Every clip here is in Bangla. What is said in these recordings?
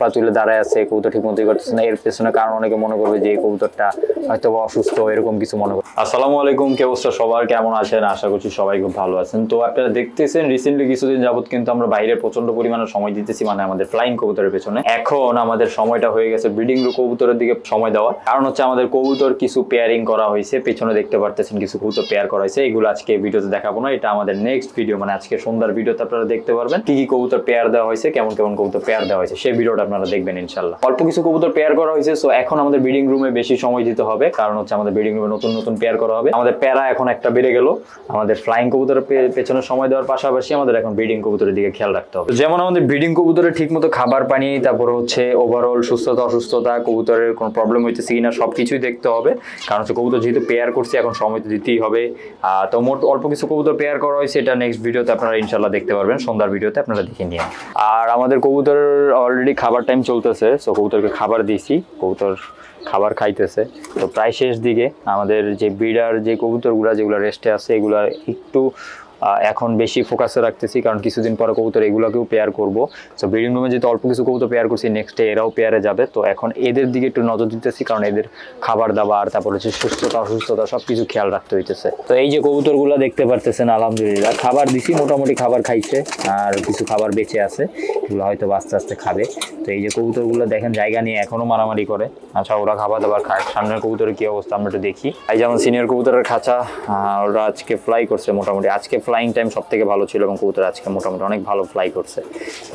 পা তুলে দাঁড়ায় আছে, কবুতর ঠিক মতোই করতেছে না। এর পেছনে কারণ অনেকে মনে করবে যে কবুতরটা হয়তো অসুস্থ, এরকম কিছু মনে করবে। আসসালামু আলাইকুম, কি অবস্থা সবার? কেমন আছেন? আশা করছি সবাই খুব ভালো আছেন। তো আপনারা দেখতেছেন রিসেন্টলি কিছুদিন যাবত কিন্তু আমরা বাইরে প্রচণ্ড পরিমাণে সময় দিতেছি মানে আমাদের ফ্লাইং কবুতরের পেছনে। এখন আমাদের সময়টা হয়ে গেছে ব্রিডিং রু কবুতরের দিকে সময় দেওয়া কারণ হচ্ছে আমাদের কবুতর কিছু পেয়ারিং করা হয়েছে, পেছনে দেখতে পারতেছেন কিছু কবুতর পেয়ার করা হয়েছে। এগুলো আজকে ভিডিওতে দেখাবো না, এটা আমাদের নেক্সট ভিডিও মানে আজকে সন্ধ্যার ভিডিওতে আপনারা দেখতে পারবেন। কি কি কবুতর পেয়ার দেওয়া হয়েছে, কেমন কেমন কবুতর পেয়ার দেওয়া হয়েছে, সেই ভিডিওটা আপনারা দেখবেন ইনশাল্লাহ অল্প কিছু কবুতর পেয়ার করা হয়েছে সো এখন আমাদের ব্রিডিং রুমে বেশি সময় দিতে হবে, কারণ হচ্ছে আমাদের ব্রিডিং রুমে নতুন নতুন পেয়ার করা হবে। আমাদের প্যারা এখন একটা বেড়ে গেল, আমাদের ফ্লাইং কবুতরের পেছনে সময় দেওয়ার পাশাপাশি আমাদের এখন ব্রিডিং কবুতরের দিকে খেয়াল রাখতে হবে। যেমন আমাদের ব্রিডিং কবুতরের ঠিক মতো খাবার, পানি, তারপরে হচ্ছে ওভারঅল সুস্থতা, অসুস্থতা, কবুতরের কোনো প্রবলেম হইতেছে কিনা সব কিছুই দেখতে হবে। কারণ হচ্ছে কবুতর যেহেতু পেয়ার করছে, এখন সময় তো দিতেই হবে। তো মোট অল্প কিছু কবুতর পেয়ার করা হয়েছে, এটা নেক্সট ভিডিওতে আপনারা ইনশাল্লাহ দেখতে পারবেন, সন্ধ্যার ভিডিওতে আপনারা দেখে নিন আর আমাদের কবুতরের অলরেডি খাবার টাইম চলতেছে সো কবুতরকে খাবার দিয়েছি কবুতর খাবার খাইতেছে। তো প্রায় শেষ দিকে আমাদের যে বিড়ার যে কবুতরগুলো যেগুলো রেস্টে আছে, এগুলো একটু এখন বেশি ফোকাসে রাখতেছি, কারণ কিছুদিন পরে কবুতর এগুলোকেও পেয়ার করব। সো ব্রিডিং রুমে যেহেতু অল্প কিছু কবুতর পেয়ার করছি নেক্সট এরাও পেয়ারে যাবে। তো এখন এদের দিকে একটু নজর দিতেছি, কারণ এদের খাবার দাবার, তারপর হচ্ছে সুস্থতা, অসুস্থতা সব কিছু খেয়াল রাখতে হইতেছে। তো এই যে কবুতরগুলো দেখতে পারতেছেন, আলহামদুলিল্লাহ। খাবার দিছি, মোটামুটি খাবার খাইছে, আর কিছু খাবার বেঁচে আছে। এগুলো হয়তো আস্তে আস্তে খাবে। তো এই যে কবুতরগুলো দেখেন, জায়গা নিয়ে এখনও মারামারি করে। আচ্ছা ওরা খাবার দাবার খায়। সামনের কবুতরের কি অবস্থা, আমরা একটু দেখি। এই যেমন সিনিয়র কবুতরের খাঁচা ওরা আজকে ফ্লাই করছে মোটামুটি। আজকে ফ্লাইং টাইম সব থেকে ভালো ছিল এবং কবুতর আজকে মোটামুটি অনেক ভালো ফ্লাই করছে।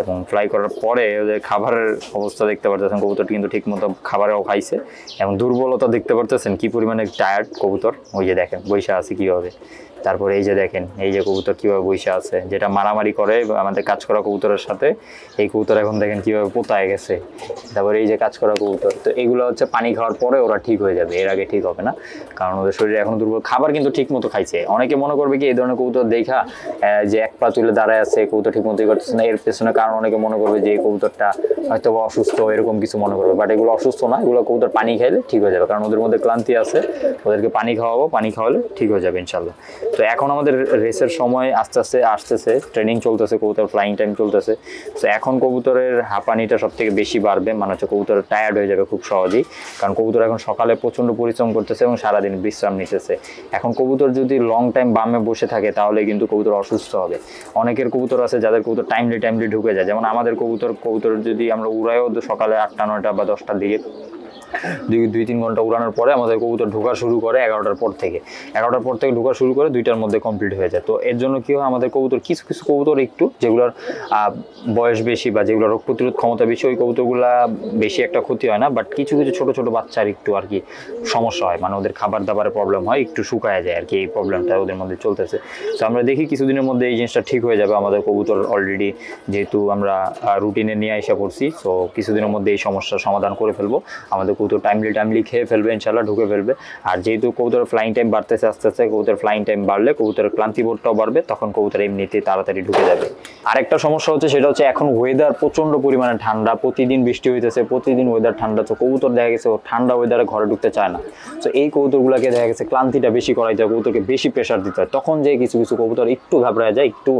এবং ফ্লাই করার পরে ওদের খাবারের অবস্থা দেখতে পারতেছেন কবুতরটি কিন্তু ঠিক মতো খাবারেও খাইছে এবং দুর্বলতা দেখতে পারতেছেন কি পরিমাণে টায়ার্ড কবুতর। ওই যে দেখেন, বৈশা আছে কীভাবে। তারপরে এই যে দেখেন, এই যে কবুতর কীভাবে বসে আছে, যেটা মারামারি করে আমাদের কাজ করা কবুতরের সাথে, এই কবুতর এখন দেখেন কীভাবে পোতায় গেছে। তারপরে এই যে কাজ করা কবুতর, তো এগুলো হচ্ছে পানি খাওয়ার পরে ওরা ঠিক হয়ে যাবে, এর আগে ঠিক হবে না। কারণ ওদের শরীরে এখন দুর্বল, খাবার কিন্তু ঠিক মতো খাইছে। অনেকে মনে করবে কি, এই ধরনের কবুতর দেখা যে এক পা তুলে দাঁড়ায় আছে, কবুতর ঠিক মতোই করতেছে না, এর পেছনে কারণ অনেকে মনে করবে যে এই কবুতরটা হয়তো বা অসুস্থ, এরকম কিছু মনে করবে। বাট এগুলো অসুস্থ না, এগুলো কবুতর পানি খাইলে ঠিক হয়ে যাবে, কারণ ওদের মধ্যে ক্লান্তি আছে, ওদেরকে পানি খাওয়াবো, পানি খাওয়ালে ঠিক হয়ে যাবে ইনশাল্লাহ। তো এখন আমাদের রেসের সময় আস্তে আস্তে আসতেছে ট্রেনিং চলতেছে, কবুতর ফ্লাইং টাইম চলতেছে। তো এখন কবুতরের হাঁপানিটা সব থেকে বেশি বাড়বে মানে হচ্ছে কবুতর টায়ার্ড হয়ে যাবে খুব সহজেই। কারণ কবুতর এখন সকালে প্রচণ্ড পরিশ্রম করতেছে এবং সারাদিন বিশ্রাম নিতেছে। এখন কবুতর যদি লং টাইম বামে বসে থাকে, তাহলে কিন্তু কবুতর অসুস্থ হবে। অনেকের কবুতর আছে যাদের কবুতর টাইমলি টাইমলি ঢুকে যায়। যেমন আমাদের কবুতর কবুতর যদি আমরা উড়াইও সকালে আটটা, নয়টা বা দশটার দিকে দুই দুই, তিন ঘণ্টা উড়ানোর পরে আমাদের কবুতর ঢোকা শুরু করে এগারোটার পর থেকে। এগারোটার পর থেকে ঢোকা শুরু করে দুইটার মধ্যে কমপ্লিট হয়ে যায়। তো এর জন্য কী হয়, আমাদের কবুতর, কিছু কিছু কবুতর একটু যেগুলোর বয়স বেশি বা যেগুলো রোগ প্রতিরোধ ক্ষমতা বেশি, ওই কবুতরগুলা বেশি একটা ক্ষতি হয় না। বাট কিছু কিছু ছোট ছোট বাচ্চার একটু আর কি সমস্যা হয়। মানে ওদের খাবার দাবারের প্রবলেম হয়, একটু শুকায় যায় আর কি এই প্রবলেমটা ওদের মধ্যে চলতেছে। তো আমরা দেখি কিছুদিনের মধ্যে এই জিনিসটা ঠিক হয়ে যাবে। আমাদের কবুতর অলরেডি যেহেতু আমরা রুটিনে নিয়ে এসে করছি সো কিছুদিনের মধ্যে এই সমস্যার সমাধান করে ফেলব। আমাদের কবুতর টাইমলি টাইমলি খেয়ে ফেলবে ইনশাল্লাহ ঢুকে ফেলবে। আর যেহেতু কবুতরের ফ্লাইং টাইম বাড়তেছে, আস্তে আস্তে কবুতর ফ্লাইং টাইম বাড়লে কবুতরের ক্লান্তিবোধটাও বাড়বে, তখন কবুতর এমনিতেই তাড়াতাড়ি ঢুকে যাবে। আরেকটা সমস্যা হচ্ছে সেটা হচ্ছে এখন ওয়েদার প্রচণ্ড পরিমাণে ঠান্ডা, প্রতিদিন বৃষ্টি হইতেছে, প্রতিদিন ওয়েদার ঠান্ডা, তো কবুতর দেখা গেছে ঠান্ডা ওয়েদারে ঘরে ঢুকতে চায় না। তো এই কবুতরগুলোকে দেখা গেছে ক্লান্তিটা বেশি করাইতে হয় কবুতরকে বেশি প্রেশার দিতে হয়। তখন যে কিছু কিছু কবুতর একটু ঘাবড়ায় যায়, একটু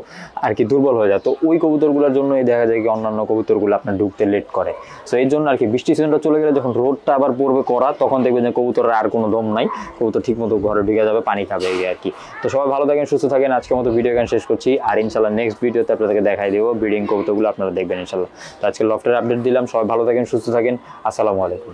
আর কি দুর্বল হয়ে যায়। তো ওই কবুতরগুলোর জন্যই দেখা যায় কি অন্যান্য কবুতরগুলো আপনার ঢুকতে লেট করে। তো এই জন্য আর কি বৃষ্টি সিজনটা চলে গেলে যখন রোদটা আবার পড়বে করা তখন দেখবেন যে কবুতরের আর কোনো দম নাই। কবুতর ঠিক মতো ঘরে ঢুকে যাবে, পানি খাবে এই আর কি। তো সবাই ভালো থাকেন, সুস্থ থাকেন। আজকের মতো ভিডিও এখানে শেষ করছি। আর ইনশাল্লাহ নেক্সট ভিডিওতে আপনাদেরকে দেখাই দেবো ব্রিডিং কবুতরগুলো আপনারা দেখবেন ইনশাল্লাহ তো আজকে লফটের আপডেট দিলাম। সবাই ভালো থাকেন, সুস্থ থাকেন। আসসালামু আলাইকুম।